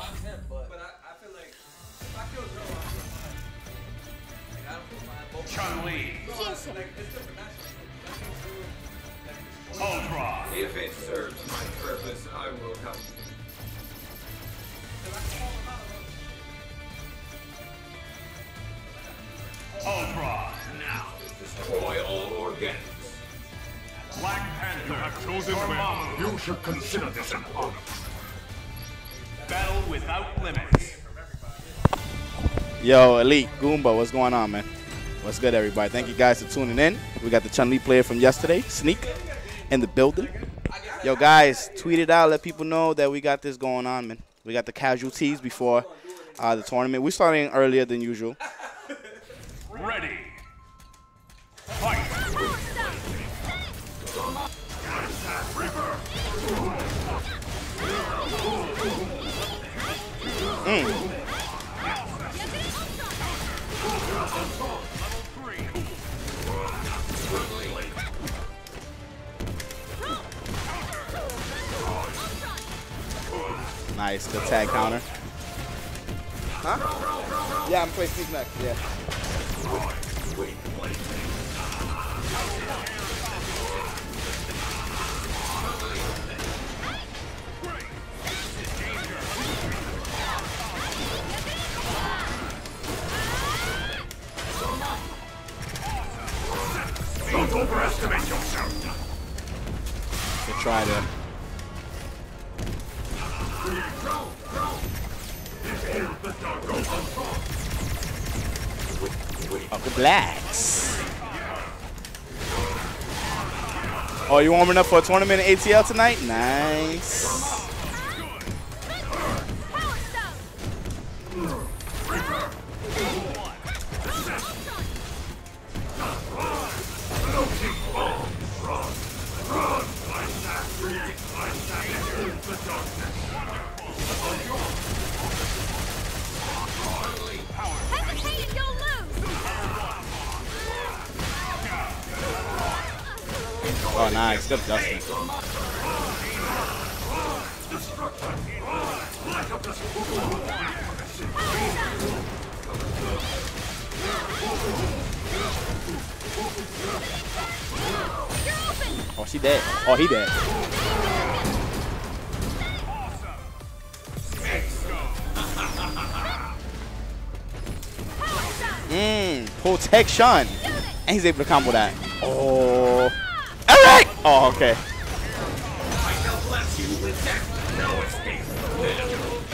Box him, but But I, I feel like if I kill Joe, I feel fine. Like I don't feel fine. Both Chun Li. So, like it's different matches. To like, Ultra. If it serves my purpose, I will help. Ultra. Now, destroy all organs. Black Panther. You have chosen well. You should consider this an honor. Battle without limits. Yo, Elite, Goomba, what's going on, man? What's good, everybody? Thank you guys for tuning in. We got the Chun Li player from yesterday, Sneak, in the building. Yo, guys, tweet it out. Let people know that we got this going on, man. We got the casualties before uh, the tournament. We're starting earlier than usual. Ready. Hmm. Nice, good tag counter. Huh? Yeah, I'm playing Sneak next. Yeah. Try to. Uncle Blacks. Oh, you warming up for a tournament in ATL tonight? Nice. Oh, nice. Good adjustment. Oh, she dead. Oh, he dead. Mmm, protection. And he's able to combo that. Oh. All right. Oh, okay. I shall bless you with death. No escape from them. Oh,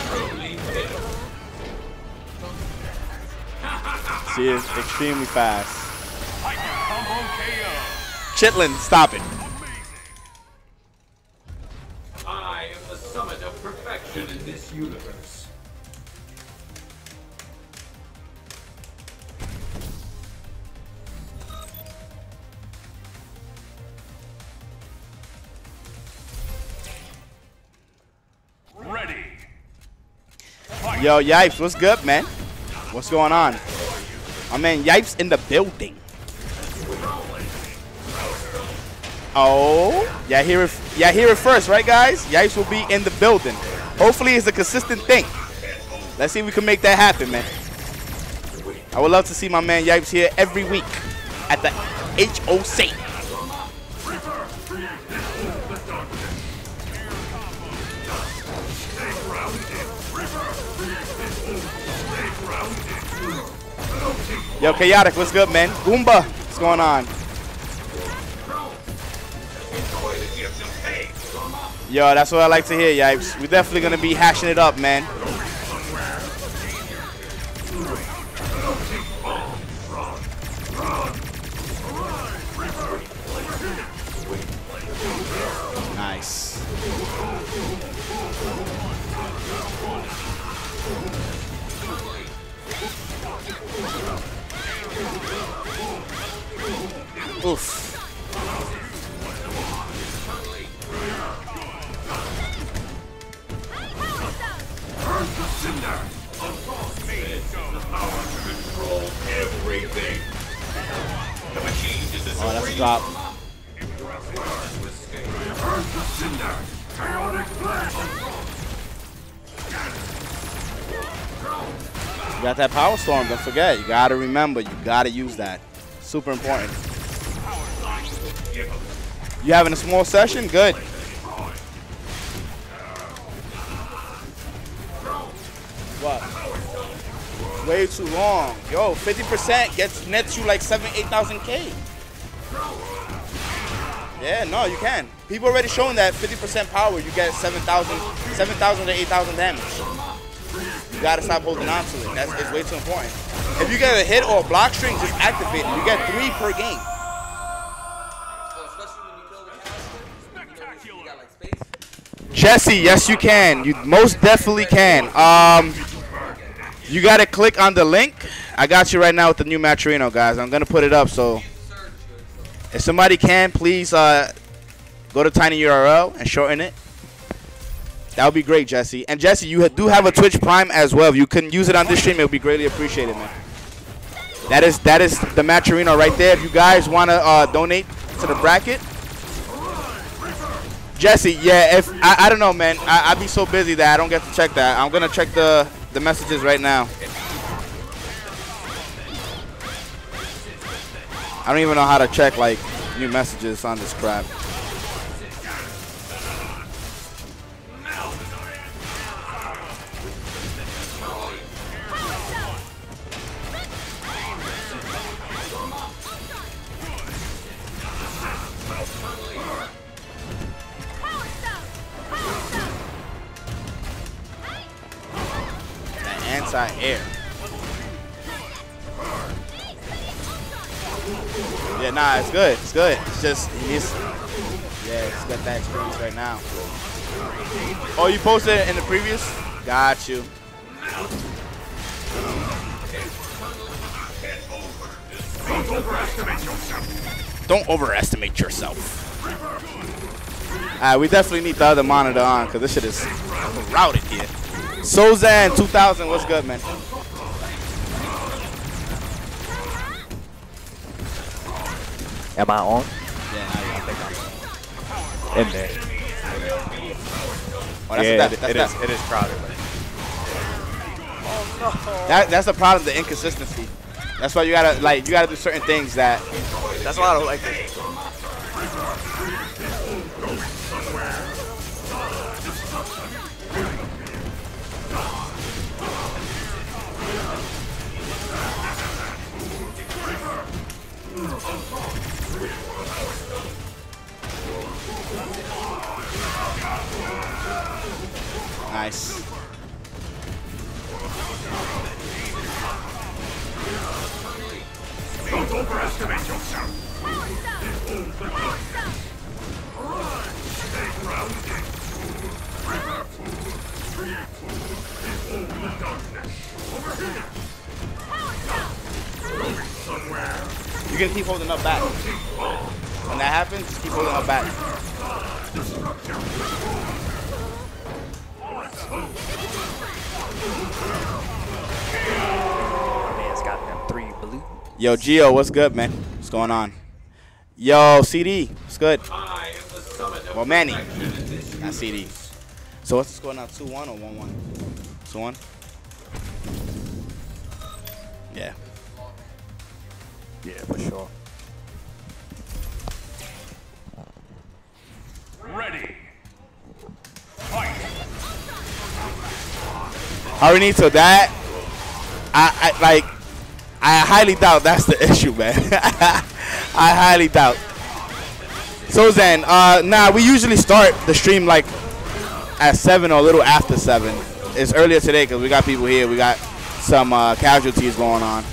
Truly bitter. She is extremely fast. Chitlin, stop it. I am the summit of perfection in this universe. Yo, Yipes, what's good, man? What's going on? My man Yipes in the building. Oh, yeah, hear it. Yeah, hear it first, right, guys? Yipes will be in the building. Hopefully, it's a consistent thing. Let's see if we can make that happen, man. I would love to see my man Yipes here every week at the HOC. Yo, Chaotic, what's good, man? Goomba, what's going on? Yo, that's what I like to hear, Yipes. We're definitely gonna be hashing it up, man. Nice. Oof. Oh, that's a drop. Chaotic got that power storm. Don't forget. You gotta remember. You gotta use that. Super important. You having a small session? Good. What? Way too long. Yo, 50% gets nets you like seven, eight thousand K. Yeah, no, you can. People already showing that 50% power, you get 7,000 7,000 to 8,000 damage. You gotta stop holding on to it. That's it's way too important. If you get a hit or a block string, just activate it. You get three per game. Jesse, yes you can. You most definitely can. Um, you gotta click on the link. I got you right now with the new Matcherino, guys. I'm gonna put it up. So if somebody can, please uh, go to Tiny URL and shorten it. That would be great, Jesse. And Jesse, you do have a Twitch Prime as well. If you can use it on this stream, it would be greatly appreciated, man. That is that is the Matcherino right there. If you guys want to uh, donate to the bracket, Jesse, yeah, if I, I don't know, man, I, I'd be so busy that I don't get to check that. I'm gonna check the the messages right now. I don't even know how to check like new messages on this crap. The anti-air. Yeah, nah, it's good. It's good. It's just he's yeah, it's got that experience right now. Oh, you posted it in the previous? Got you. Don't overestimate yourself. Don't overestimate yourself. Alright, we definitely need the other monitor on because this shit is routed here. Sozan 2000, what's good, man? Am I on? Yeah, now you In there. Oh, that's yeah, that, it- that's it is. It is crowded. Oh, that, that's the problem, the inconsistency. That's why you gotta like you gotta do certain things that That's why I don't like it. Nice. Don't overestimate yourself. You can keep holding up back. When that happens, keep holding up back. Man's got them three blue. Yo, Geo, what's good, man? What's going on? Yo, CD, what's good? I am the summit of Well, Manny, not CD. So what's the score now? 2-1 or 1-1? 2-1? Yeah. Yeah, for sure. Ready. Fight. Harinito, that I, I like. I highly doubt that's the issue, man. I highly doubt. So Zan, uh, nah, we usually start the stream like at seven or a little after seven. It's earlier today because we got people here. We got some uh, casualties going on.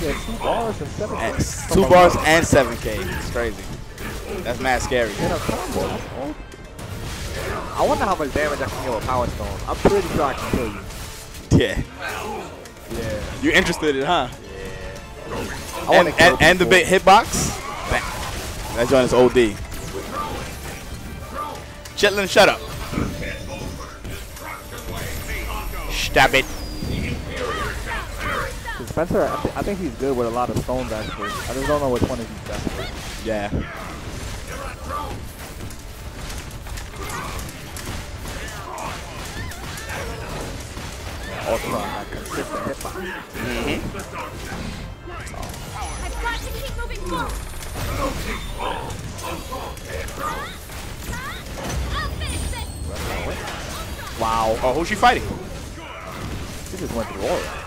Two bars and seven And two bars and seven K. It's crazy. That's mad scary. in a combo. That's. I wonder how much damage I can get with Power Stone. I'm pretty sure I can kill you. Yeah. Yeah. You interested in, huh? I And, and, and the big hitbox. Bang. That joint is OD. Chitlin, shut up. Stab it. Spencer, I, th- I think he's good with a lot of stones actually. I just don't know which one is he's best with. Yeah. Ultron got consistent hitbox. I've mm-hmm. got to keep moving forward. I'll finish this. Wow. Oh, who's she fighting? She just went through all of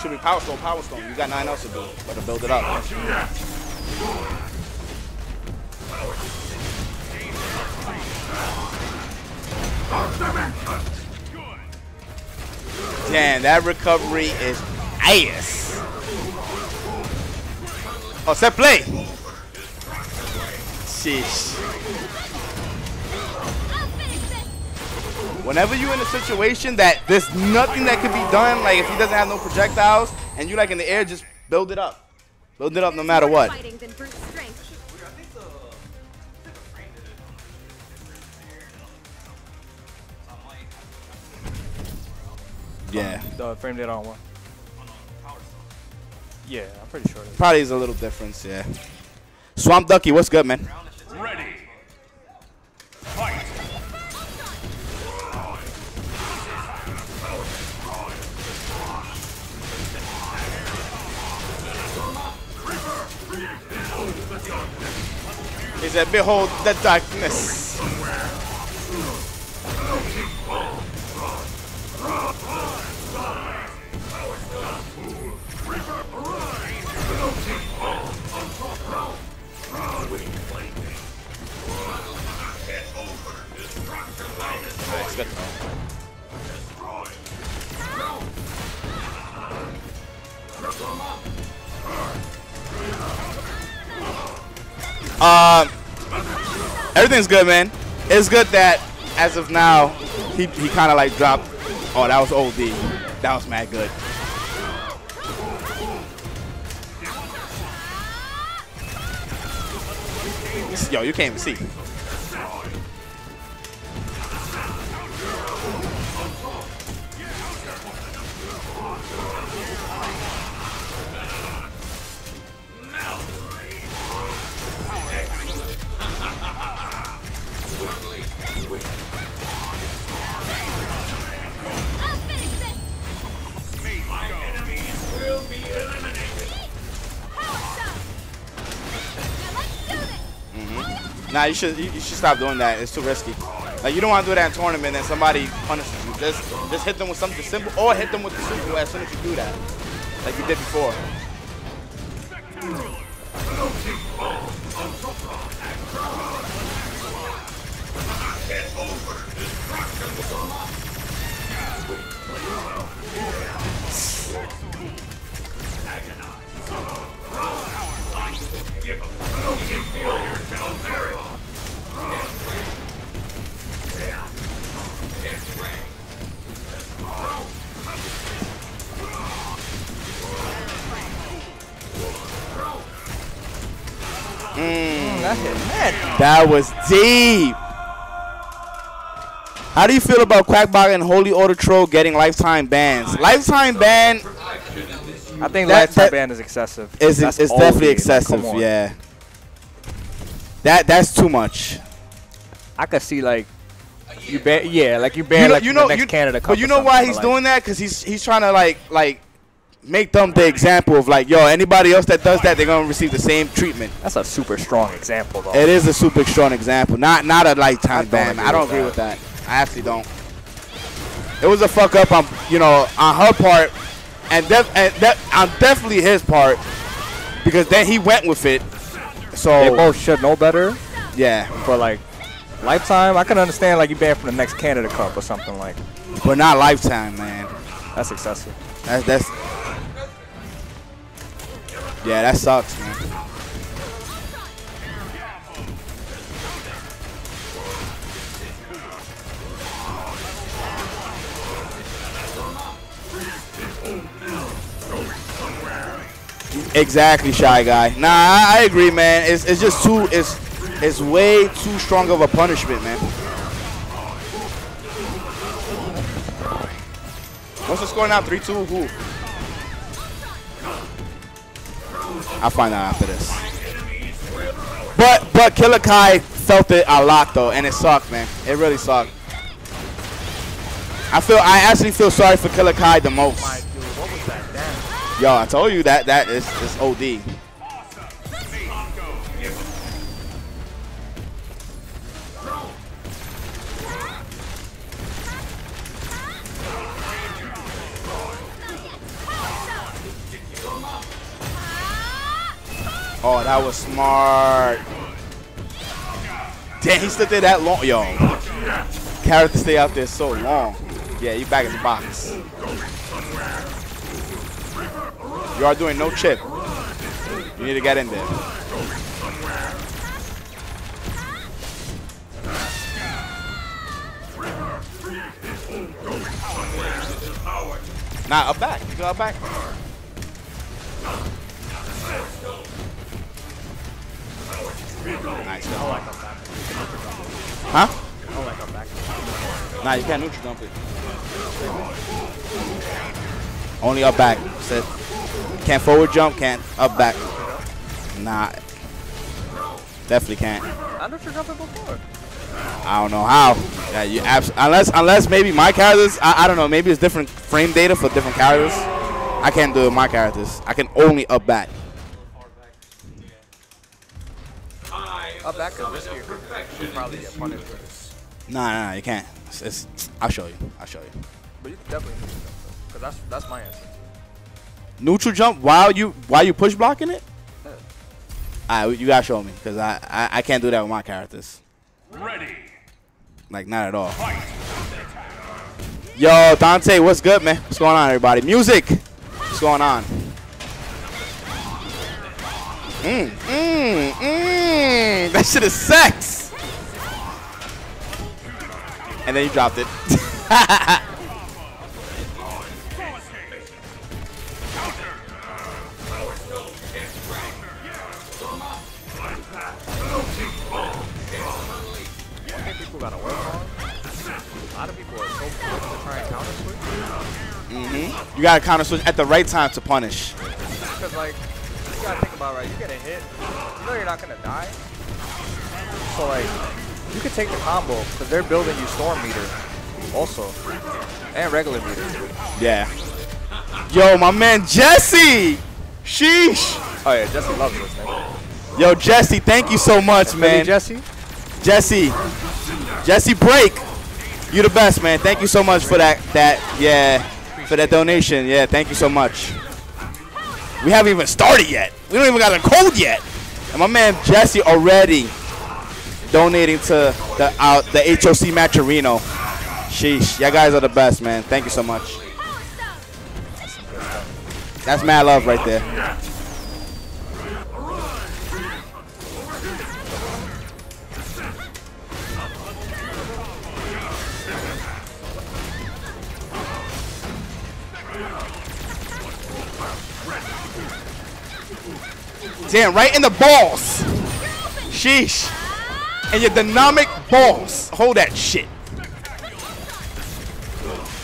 Should be Power Stone, Power Stone. You got nothing else to but to build it up. Damn, that recovery is ass. Oh, set play. Sheesh. Whenever you're in a situation that there's nothing that could be done, like if he doesn't have no projectiles and you're like in the air, just build it up. Build it up no matter what. Fighting than brute strength. Yeah. The frame data on one. Yeah, I'm pretty sure. it is. Probably is a little difference, yeah. Swamp Ducky, what's good, man? Behold the darkness. Um, everything's good, man. It's good that as of now, he, he kind of like dropped. Oh, that was OD. That was mad good. Yo, you can't even see. Nah, you should you, you should stop doing that. It's too risky. Like you don't want to do that in tournament and somebody punishes you. Just just hit them with something simple or hit them with the super as soon as you do that. Like you did before. That hit mad. That was deep. How do you feel about Quackbot and Holy Order Troll getting lifetime bans? Lifetime ban I think That- lifetime that- ban is excessive. is OD, definitely like, excessive. Yeah. That that's too much. I could see like you ban. Yeah, like you ban you know, like you know, you, Canada Cup. but you know why he's but, doing that? Cause he's he's trying to like like make them the example of like, yo, anybody else that does that, they're gonna receive the same treatment. That's a super strong example though. It is a super strong example, not not a lifetime I don't ban. agree I don't with agree that. with that. I actually don't. It was a fuck up on you know on her part, and def- and def- on definitely his part, because then he went with it. So They both should know better. yeah, But like lifetime, I can understand like you banned from the next Canada Cup or something like. but not lifetime, man. That's excessive. That's that's. Yeah, that sucks, man. Exactly, shy guy. Nah, I, agree, man. It's it's just too it's it's way too strong of a punishment, man. What's the score now? Three two. Who? I'll find out after this. But but Killer Kai felt it a lot though, and it sucked, man. It really sucked. I feel I actually feel sorry for Killer Kai the most. My dude, what was that? Damn. Yo, I told you that that is is OD. Oh, that was smart. Damn, he stood there that long. Yo, character stay out there so long. Yeah, you back in the box. You are doing no chip. You need to get in there. Nah, up back. You go up back. Nice. I Go. like I'm back. Huh? I like I'm back. Nah, you can't neutral jump it. Only up back. Said can't forward jump, can't up back. Nah. Definitely can't. I neutral jumping before. I don't know how. Yeah, you abs- unless unless maybe my characters. I, I don't know. Maybe it's different frame data for different characters. I can't do it with my characters. I can only up back. I am Up the back is summit risky. of You probably get punished universe. with. Nah, nah, nah you can't. It's, it's, I'll show you. I'll show you. But you can definitely neutral jump though. Because that's, that's my answer. Neutral jump while you while you push blocking it. Alright, you gotta show me because I, I I can't do that with my characters. Ready. Like not at all. Fight. Yo, Dante, what's good, man? What's going on, everybody? Music. What's going on? Mmm, mmm, mmm. That shit is sex. And then you dropped it. Switch. hmm You gotta counter switch at the right time to punish. Because, like, gotta think about, right, you get a hit, you know you're not gonna die. So, like, you can take the combo, because they're building you Storm Meter also. And regular meter. Yeah. Yo, my man Jesse. Sheesh. Oh, yeah, Jesse loves this, nigga. Yo, Jesse, thank you so much, man. Jesse? Jesse, Jesse Break, you the best, man. Thank you so much for that. That yeah, for that donation. Yeah, thank you so much. We haven't even started yet. We don't even got a code yet, and my man Jesse already donating to the uh, the HOC Matcherino. Sheesh, y'all guys are the best, man. Thank you so much. That's mad love right there. Damn, right in the balls. Sheesh. And your dynamic balls. Hold that shit.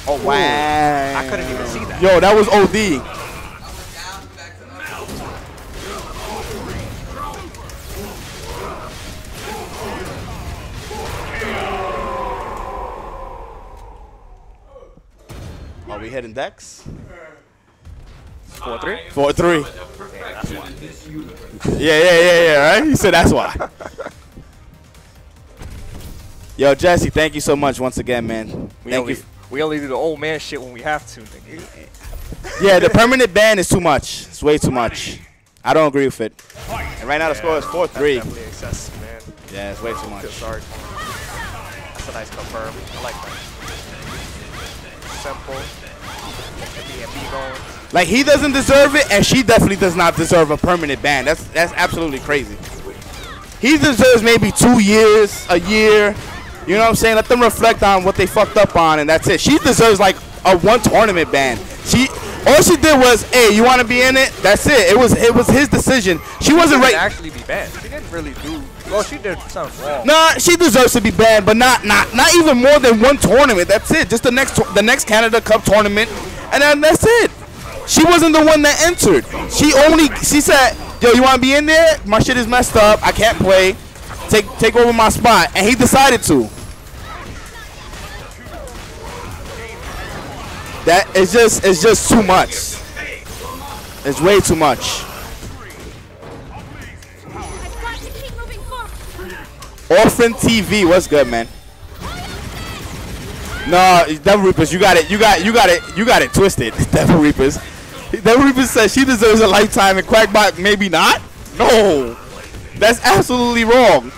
Oh, wow. I couldn't even see that. Yo, that was OD. Down, back to the Are we hitting decks? 4-3? Four three. Yeah, yeah, yeah, yeah. Right? You said that's why. Yo, Jesse, thank you so much once again, man. We Thank only, you. we only do the old man shit when we have to, nigga. Yeah, the permanent ban is too much. It's way too much. I don't agree with it. And right now the score is 4-3. definitely excessive, man. Yeah, it's way too much. sorry. That's a nice confirm. I like that. Simple. Get the B&B going. Like he doesn't deserve it, and she definitely does not deserve a permanent ban. That's that's absolutely crazy. He deserves maybe two years, a year. You know what I'm saying? Let them reflect on what they fucked up on, and that's it. She deserves like a one tournament ban. She all she did was, hey, you want to be in it? That's it. It was it was his decision. She wasn't She didn't right. actually be banned. She didn't really do. Well, she did something wrong. Nah, she deserves to be banned, but not not not even more than one tournament. That's it. Just the next the next Canada Cup tournament, and then that's it. She wasn't the one that entered. She only she said, "Yo, you want to be in there? My shit is messed up. I can't play. Take take over my spot." And he decided to. That it's just it's just too much. It's way too much. Orphan TV, what's good, man? No, Devil Reapers, you got it, you got, you got it, you got it twisted. Devil Reapers, Devil Reapers said she deserves a lifetime, and Quackbot maybe not. No, that's absolutely wrong.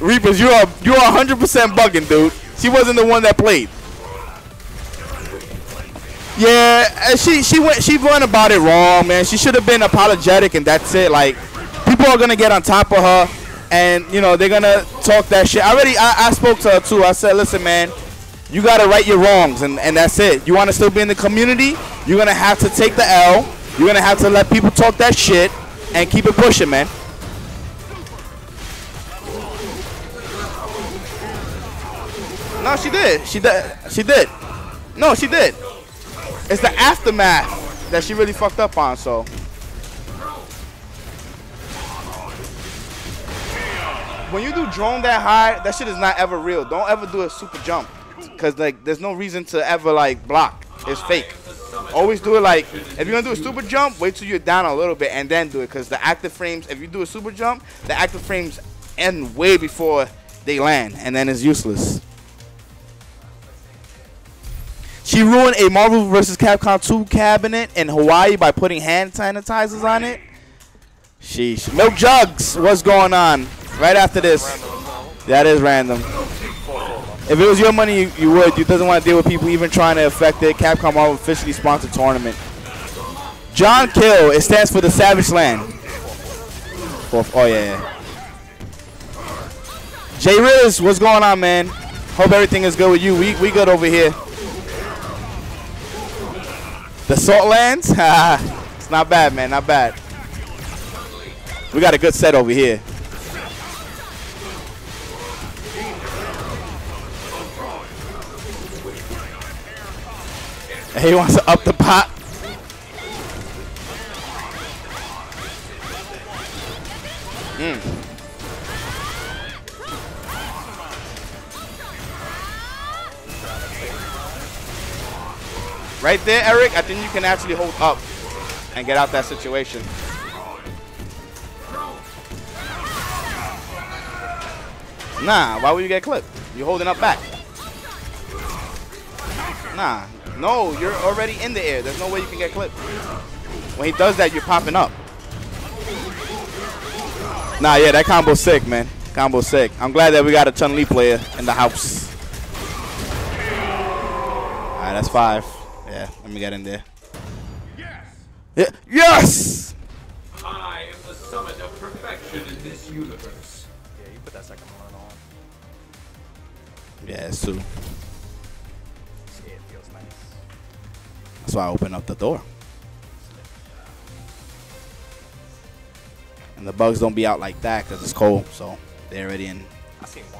Reapers, you are you are 100% bugging, dude. She wasn't the one that played. Yeah, she she went she went about it wrong, man. She should have been apologetic, and that's it. Like people are gonna get on top of her, and you know they're gonna talk that shit. I already I, I spoke to her too. I said, listen, man, you gotta right your wrongs, and and that's it. You want to still be in the community? You're gonna have to take the L. You're gonna have to let people talk that shit and keep it pushing, man. No, she did. She did. She did. No, she did. It's the aftermath that she really fucked up on. So. When you do drone that high, that shit is not ever real. Don't ever do a super jump, cause like there's no reason to ever like block. It's fake. Always do it like if you're gonna do a super jump, wait till you're down a little bit and then do it, cause the active frames. If you do a super jump, the active frames end way before they land, and then it's useless. She ruined a Marvel vs. Capcom 2 cabinet in Hawaii by putting hand sanitizers on it. Sheesh. Milk Jugs, what's going on? Right after this. That is random. If it was your money, you, you would. You doesn't want to deal with people even trying to affect it. Capcom Marvel officially sponsored tournament. John Kill, it stands for the Savage Land. Oh, yeah, yeah. Jay Riz, what's going on, man? Hope everything is good with you. We, we good over here. The Saltlands? it's not bad, man. Not bad. We got a good set over here. He wants to up the pot. Mm. Right there, Eric, I think you can actually hold up and get out that situation. Nah, why would you get clipped? You're holding up back. Nah, no, you're already in the air. There's no way you can get clipped. When he does that, you're popping up. Nah, yeah, that combo sick, man. Combo sick. I'm glad that we got a Chun Li player in the house. All right, that's five. Yeah, let me get in there. Yeah. Yes! I am the summit of perfection in this universe. Yeah, you put that second one on. Yeah, it's two. That's why I opened up the door. And the bugs don't be out like that because it's cold, so they're already in. I one.